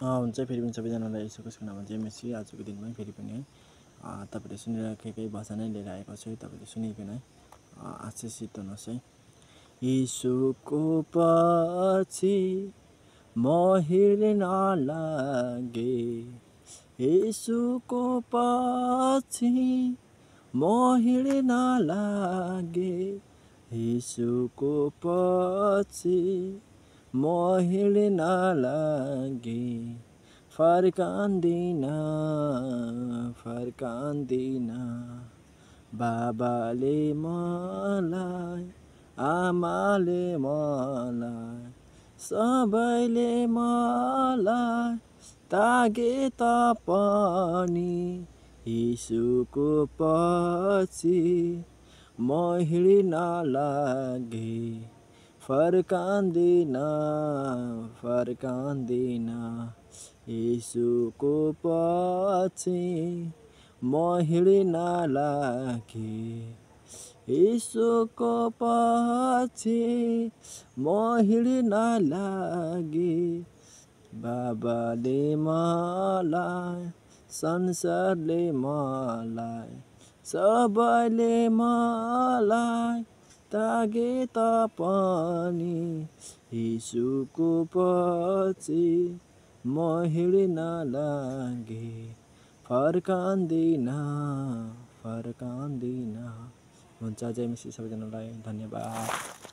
हुन्छ फेरि पनि सबैजनालाई यसोको नाममा जय मेसी आजको दिनमा फेरि पनि है। तपाईँले सुनिराखेकै भजनै लिएर आएको छु तपाईँले सुनिकन। है आशिषित हुनुहोस् है। यीशुको पछि म हिँड्न लागे। यीशुको पछि म हिँड्न लागे। यीशुको पछि म हिँड्न लागे। फर्काँदिन फर्काँदिन बाबाले मलाई आमाले मलाई सबैले मलाई तागे तापनि यीशुको पछि म हिँड्न लागे फर्काँदिन फर्काँदिन। यीशुको पछि म हिँड्न लागे। यीशुको पछि म हिँड्न लागे। बाबाले मलाई संसारले मलाई सबैले मलाई तागे तापनि यीशुको पछि म हिँड्न लागे। फर्काँदिन फर्काँदिन हुन्छ जय मसी सबैजनालाई धन्यवाद।